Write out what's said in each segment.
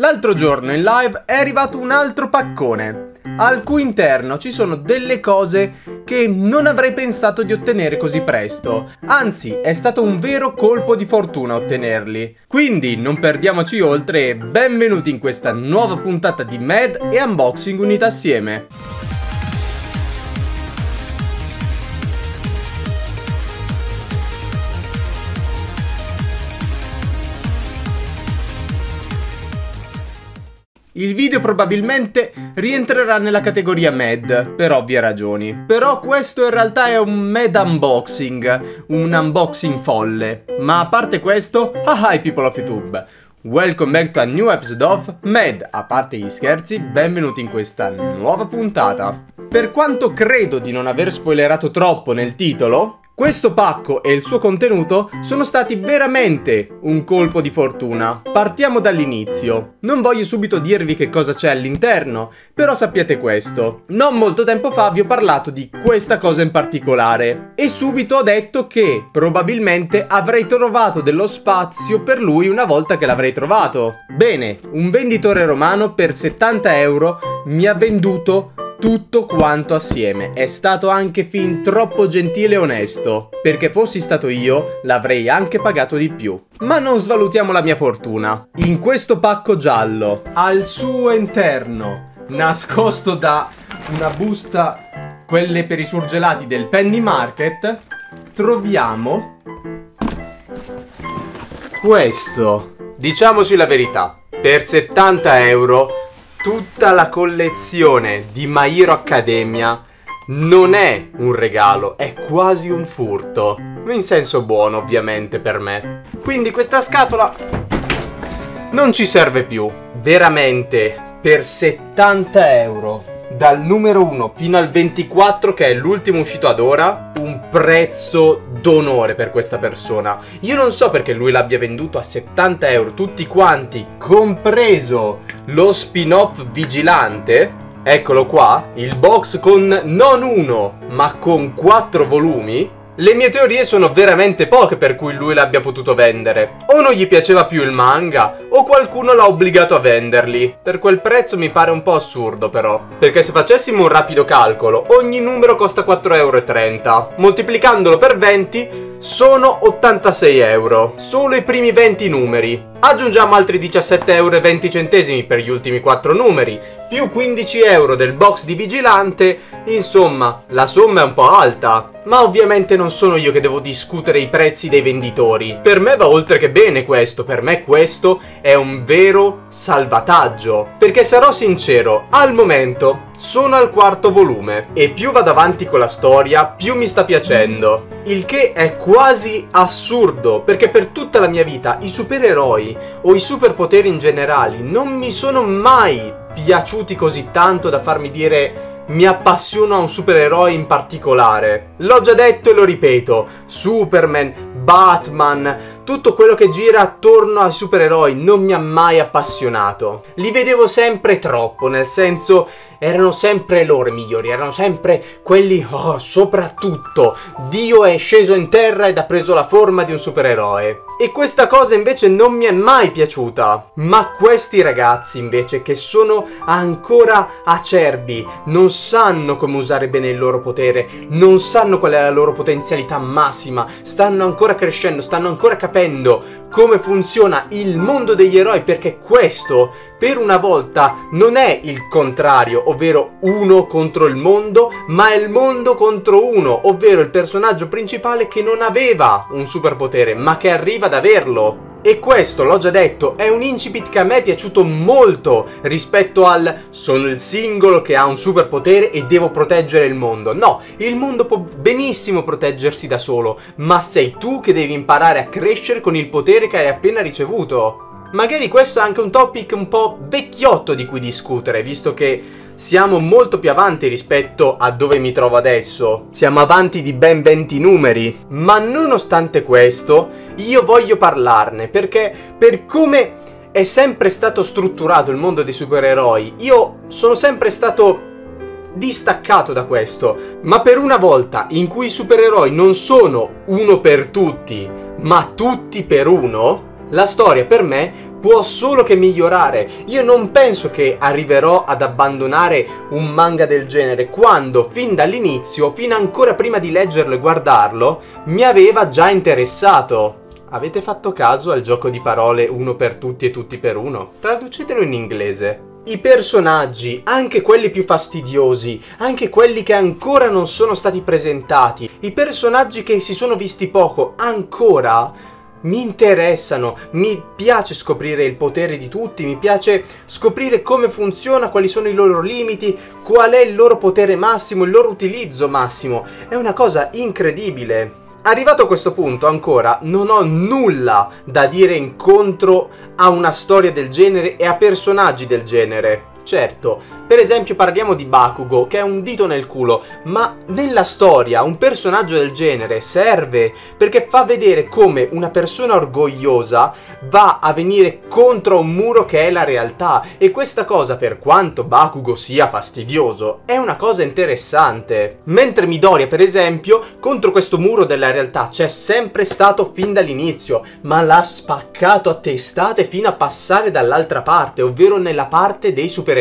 L'altro giorno in live è arrivato un altro paccone, al cui interno ci sono delle cose che non avrei pensato di ottenere così presto. Anzi, è stato un vero colpo di fortuna ottenerli. Quindi non perdiamoci oltre e benvenuti in questa nuova puntata di Mad e Unboxing unita assieme. Il video probabilmente rientrerà nella categoria Mad, per ovvie ragioni. Però questo in realtà è un Mad unboxing, un unboxing folle. Ma a parte questo, ah hi people of YouTube! Welcome back to a new episode of Mad, a parte gli scherzi, benvenuti in questa nuova puntata. Per quanto credo di non aver spoilerato troppo nel titolo, questo pacco e il suo contenuto sono stati veramente un colpo di fortuna. Partiamo dall'inizio. Non voglio subito dirvi che cosa c'è all'interno, però sappiate questo. Non molto tempo fa vi ho parlato di questa cosa in particolare e subito ho detto che probabilmente avrei trovato dello spazio per lui una volta che l'avrei trovato. Bene, un venditore romano per 70 euro mi ha venduto tutto quanto assieme. È stato anche fin troppo gentile e onesto. Perché fossi stato io, l'avrei anche pagato di più. Ma non svalutiamo la mia fortuna. In questo pacco giallo, al suo interno, nascosto da una busta, quelle per i surgelati del Penny Market, troviamo questo. Diciamoci la verità, per 70 euro tutta la collezione di My Hero Academia non è un regalo, è quasi un furto. In senso buono, ovviamente, per me. Quindi questa scatola non ci serve più. Veramente, per 70 euro, dal numero 1 fino al 24, che è l'ultimo uscito ad ora, un prezzo d'onore per questa persona. Io non so perché lui l'abbia venduto a 70 euro, tutti quanti, compreso lo spin-off vigilante. Eccolo qua, il box con non uno, ma con quattro volumi. Le mie teorie sono veramente poche per cui lui l'abbia potuto vendere. O non gli piaceva più il manga, o qualcuno l'ha obbligato a venderli. Per quel prezzo mi pare un po' assurdo però. Perché se facessimo un rapido calcolo, ogni numero costa 4,30 euro. Moltiplicandolo per 20 sono 86 euro. Solo i primi 20 numeri. Aggiungiamo altri 17,20 euro per gli ultimi 4 numeri, più 15 euro del box di vigilante, insomma, la somma è un po' alta. Ma ovviamente non sono io che devo discutere i prezzi dei venditori. Per me va oltre che bene questo, per me questo è un vero salvataggio. Perché sarò sincero, al momento sono al quarto volume e più vado avanti con la storia, più mi sta piacendo. Il che è quasi assurdo, perché per tutta la mia vita i supereroi o i superpoteri in generale non mi sono mai piaciuti così tanto da farmi dire mi appassiono a un supereroe in particolare. L'ho già detto e lo ripeto, Superman, Batman, tutto quello che gira attorno ai supereroi non mi ha mai appassionato. Li vedevo sempre troppo, nel senso erano sempre loro i migliori, erano sempre quelli, oh, soprattutto, Dio è sceso in terra ed ha preso la forma di un supereroe. E questa cosa invece non mi è mai piaciuta. Ma questi ragazzi invece che sono ancora acerbi, non sanno come usare bene il loro potere, non sanno qual è la loro potenzialità massima, stanno ancora crescendo, stanno ancora capendo come funziona il mondo degli eroi perché questo per una volta non è il contrario, ovvero uno contro il mondo, ma è il mondo contro uno, ovvero il personaggio principale che non aveva un superpotere, ma che arriva ad averlo. E questo, l'ho già detto, è un incipit che a me è piaciuto molto rispetto al sono il singolo che ha un superpotere e devo proteggere il mondo. No, il mondo può benissimo proteggersi da solo, ma sei tu che devi imparare a crescere con il potere che hai appena ricevuto. Magari questo è anche un topic un po' vecchiotto di cui discutere, visto che siamo molto più avanti rispetto a dove mi trovo adesso. Siamo avanti di ben 20 numeri. Ma nonostante questo, io voglio parlarne perché per come è sempre stato strutturato il mondo dei supereroi, io sono sempre stato distaccato da questo. Ma per una volta in cui i supereroi non sono uno per tutti, ma tutti per uno, la storia per me può solo che migliorare. Io non penso che arriverò ad abbandonare un manga del genere quando fin dall'inizio, fin ancora prima di leggerlo e guardarlo, mi aveva già interessato. Avete fatto caso al gioco di parole uno per tutti e tutti per uno? Traducetelo in inglese. I personaggi, anche quelli più fastidiosi, anche quelli che ancora non sono stati presentati, i personaggi che si sono visti poco, ancora mi interessano, mi piace scoprire il potere di tutti, mi piace scoprire come funziona, quali sono i loro limiti, qual è il loro potere massimo, il loro utilizzo massimo. È una cosa incredibile. Arrivato a questo punto ancora non ho nulla da dire incontro a una storia del genere e a personaggi del genere. Certo, per esempio parliamo di Bakugo, che è un dito nel culo, ma nella storia un personaggio del genere serve perché fa vedere come una persona orgogliosa va a venire contro un muro che è la realtà e questa cosa, per quanto Bakugo sia fastidioso, è una cosa interessante. Mentre Midoriya, per esempio, contro questo muro della realtà c'è sempre stato fin dall'inizio, ma l'ha spaccato a testate fino a passare dall'altra parte, ovvero nella parte dei supereroi.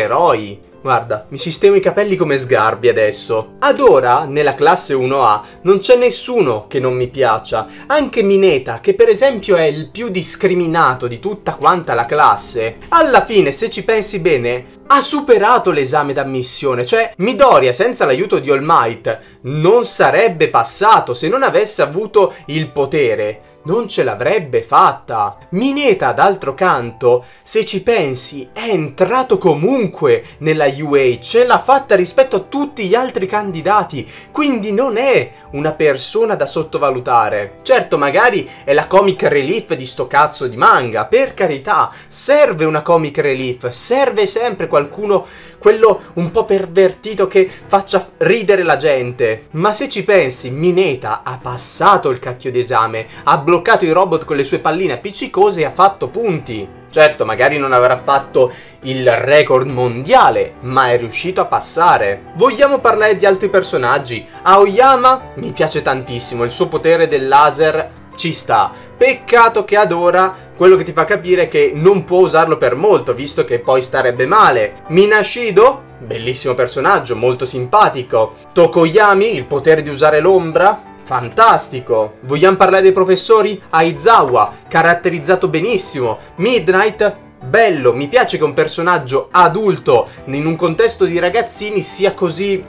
Guarda, mi sistemo i capelli come sgarbi adesso. Ad ora, nella classe 1A, non c'è nessuno che non mi piaccia. Anche Mineta, che per esempio è il più discriminato di tutta quanta la classe. Alla fine, se ci pensi bene, ha superato l'esame d'ammissione, cioè Midoriya senza l'aiuto di All Might non sarebbe passato se non avesse avuto il potere non ce l'avrebbe fatta. Mineta, d'altro canto, se ci pensi, è entrato comunque nella UA, ce l'ha fatta rispetto a tutti gli altri candidati, quindi non è una persona da sottovalutare. Certo, magari è la comic relief di sto cazzo di manga, per carità, serve una comic relief, serve sempre qualcuno, quello un po' pervertito che faccia ridere la gente. Ma se ci pensi, Mineta ha passato il cacchio d'esame, ha bloccato i robot con le sue palline appiccicose e ha fatto punti. Certo, magari non avrà fatto il record mondiale, ma è riuscito a passare. Vogliamo parlare di altri personaggi? Aoyama mi piace tantissimo, il suo potere del laser ci sta. Peccato che ad ora quello che ti fa capire è che non può usarlo per molto, visto che poi starebbe male. Minashido? Bellissimo personaggio, molto simpatico. Tokoyami, il potere di usare l'ombra? Fantastico! Vogliamo parlare dei professori? Aizawa, caratterizzato benissimo. Midnight, bello, mi piace che un personaggio adulto in un contesto di ragazzini sia così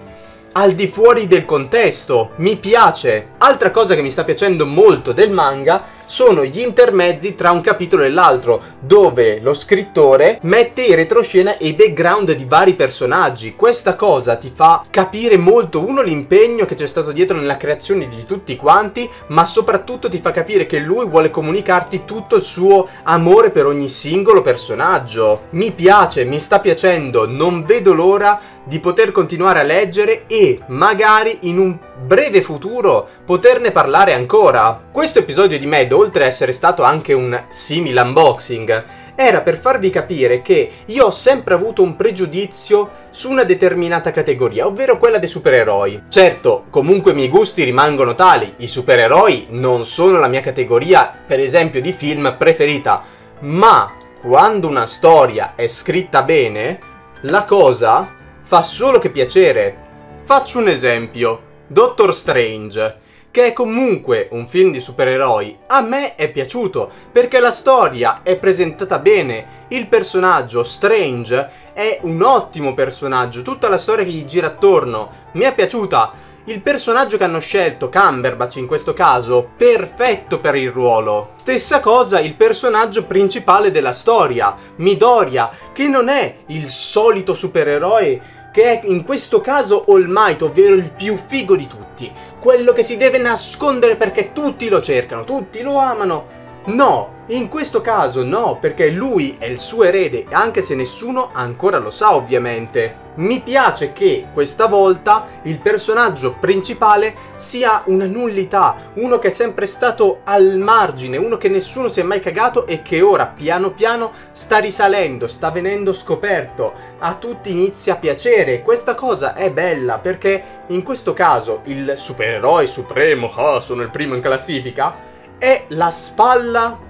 al di fuori del contesto. Mi piace. Altra cosa che mi sta piacendo molto del manga sono gli intermezzi tra un capitolo e l'altro, dove lo scrittore mette in retroscena i background di vari personaggi. Questa cosa ti fa capire molto, uno, l'impegno che c'è stato dietro nella creazione di tutti quanti, ma soprattutto ti fa capire che lui vuole comunicarti tutto il suo amore per ogni singolo personaggio. Mi piace, mi sta piacendo, non vedo l'ora di poter continuare a leggere e magari in un breve futuro poterne parlare ancora. Questo episodio di Mad, oltre a essere stato anche un simile unboxing, era per farvi capire che io ho sempre avuto un pregiudizio su una determinata categoria, ovvero quella dei supereroi. Certo, comunque i miei gusti rimangono tali, i supereroi non sono la mia categoria, per esempio, di film preferita, ma quando una storia è scritta bene, la cosa fa solo che piacere. Faccio un esempio. Doctor Strange, che è comunque un film di supereroi, a me è piaciuto perché la storia è presentata bene, il personaggio Strange è un ottimo personaggio, tutta la storia che gli gira attorno mi è piaciuta. Il personaggio che hanno scelto, Cumberbatch in questo caso, perfetto per il ruolo. Stessa cosa il personaggio principale della storia, Midoriya, che non è il solito supereroe che è in questo caso All Might, ovvero il più figo di tutti, quello che si deve nascondere perché tutti lo cercano, tutti lo amano. No, in questo caso no, perché lui è il suo erede, anche se nessuno ancora lo sa ovviamente. Mi piace che questa volta il personaggio principale sia una nullità, uno che è sempre stato al margine, uno che nessuno si è mai cagato e che ora piano piano sta risalendo, sta venendo scoperto, a tutti inizia a piacere. Questa cosa è bella perché in questo caso il supereroe supremo, oh, sono il primo in classifica, è la spalla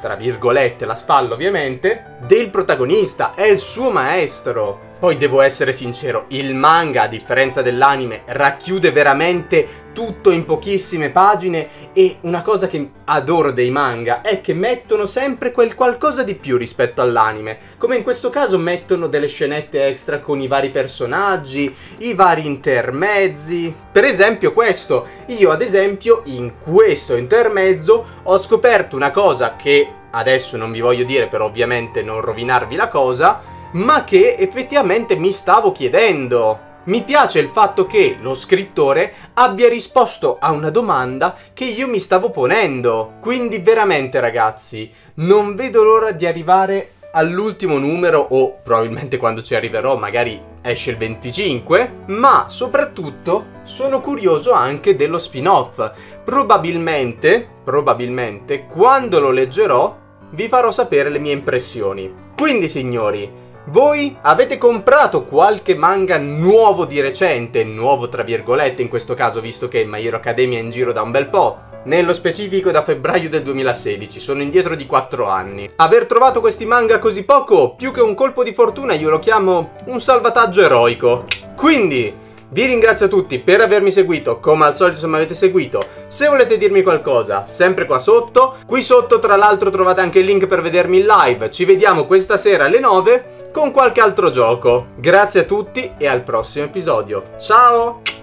tra virgolette, la spalla ovviamente, del protagonista, è il suo maestro. Poi devo essere sincero, il manga, a differenza dell'anime, racchiude veramente tutto in pochissime pagine e una cosa che adoro dei manga è che mettono sempre quel qualcosa di più rispetto all'anime. Come in questo caso mettono delle scenette extra con i vari personaggi, i vari intermezzi. Per esempio questo, io ad esempio in questo intermezzo ho scoperto una cosa che adesso non vi voglio dire per ovviamente non rovinarvi la cosa, ma che effettivamente mi stavo chiedendo. Mi piace il fatto che lo scrittore abbia risposto a una domanda che io mi stavo ponendo. Quindi veramente ragazzi, non vedo l'ora di arrivare all'ultimo numero o probabilmente quando ci arriverò magari esce il 25, ma soprattutto sono curioso anche dello spin-off. Probabilmente, probabilmente quando lo leggerò vi farò sapere le mie impressioni. Quindi signori, voi avete comprato qualche manga nuovo di recente, nuovo tra virgolette in questo caso visto che My Hero Academia è in giro da un bel po', nello specifico da febbraio del 2016, sono indietro di 4 anni. Aver trovato questi manga così poco, più che un colpo di fortuna, io lo chiamo un salvataggio eroico. Quindi, vi ringrazio tutti per avermi seguito, come al solito se mi avete seguito. Se volete dirmi qualcosa, sempre qua sotto. Qui sotto tra l'altro trovate anche il link per vedermi in live. Ci vediamo questa sera alle 9 con qualche altro gioco. Grazie a tutti e al prossimo episodio. Ciao!